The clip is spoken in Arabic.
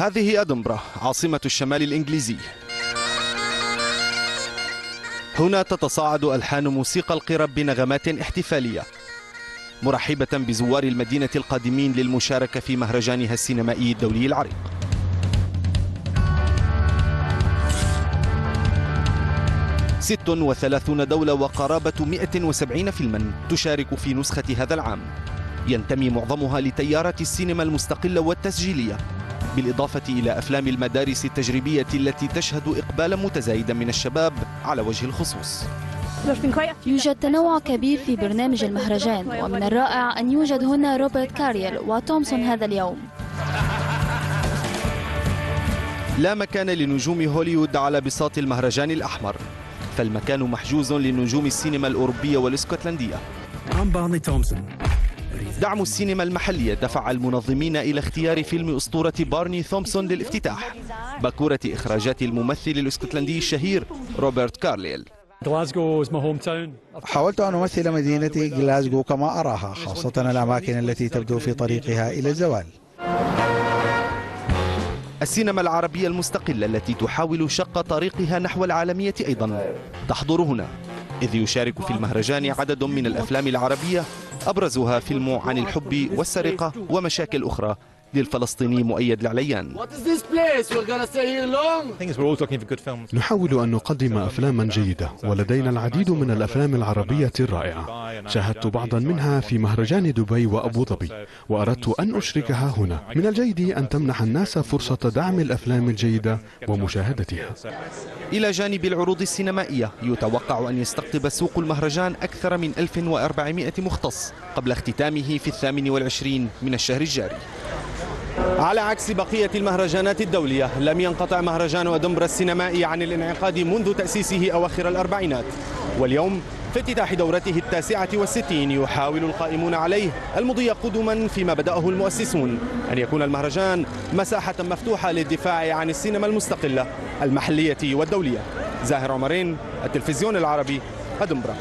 هذه أدنبرا عاصمة الشمال الإنجليزي. هنا تتصاعد ألحان موسيقى القرب بنغمات احتفالية. مرحبة بزوار المدينة القادمين للمشاركة في مهرجانها السينمائي الدولي العريق. ست وثلاثون دولة وقرابة 170 فيلما تشارك في نسخة هذا العام. ينتمي معظمها لتيارات السينما المستقلة والتسجيلية. بالإضافة إلى أفلام المدارس التجريبية التي تشهد إقبالا متزايدا من الشباب على وجه الخصوص. يوجد تنوع كبير في برنامج المهرجان ومن الرائع أن يوجد هنا روبرت كاريل وتومسون هذا اليوم. لا مكان لنجوم هوليوود على بساط المهرجان الأحمر فالمكان محجوز لنجوم السينما الأوروبية والإسكتلندية. دعم السينما المحلية دفع المنظمين إلى اختيار فيلم أسطورة بارني ثومسون للافتتاح. باكورة إخراجات الممثل الإسكتلندي الشهير روبرت كارليل. حاولت أن أمثل مدينة غلاسكو كما أراها خاصة الأماكن التي تبدو في طريقها إلى الزوال. السينما العربية المستقلة التي تحاول شق طريقها نحو العالمية أيضا. تحضر هنا. إذ يشارك في المهرجان عدد من الأفلام العربية أبرزها فيلم عن الحب والسرقة ومشاكل أخرى. للفلسطيني مؤيد العليان. نحاول أن نقدم أفلاما جيدة ولدينا العديد من الأفلام العربية الرائعة. شاهدت بعضا منها في مهرجان دبي وأبو ظبي وأردت أن أشركها هنا. من الجيد أن تمنح الناس فرصة دعم الأفلام الجيدة ومشاهدتها. إلى جانب العروض السينمائية يتوقع أن يستقطب سوق المهرجان أكثر من 1400 مختص قبل اختتامه في الثامن والعشرين من الشهر الجاري. على عكس بقية المهرجانات الدولية لم ينقطع مهرجان أدنبرا السينمائي عن الانعقاد منذ تأسيسه أواخر الأربعينات. واليوم في افتتاح دورته التاسعة والستين يحاول القائمون عليه المضي قدما فيما بدأه المؤسسون أن يكون المهرجان مساحة مفتوحة للدفاع عن السينما المستقلة المحلية والدولية. زاهر عمرين التلفزيون العربي أدنبرا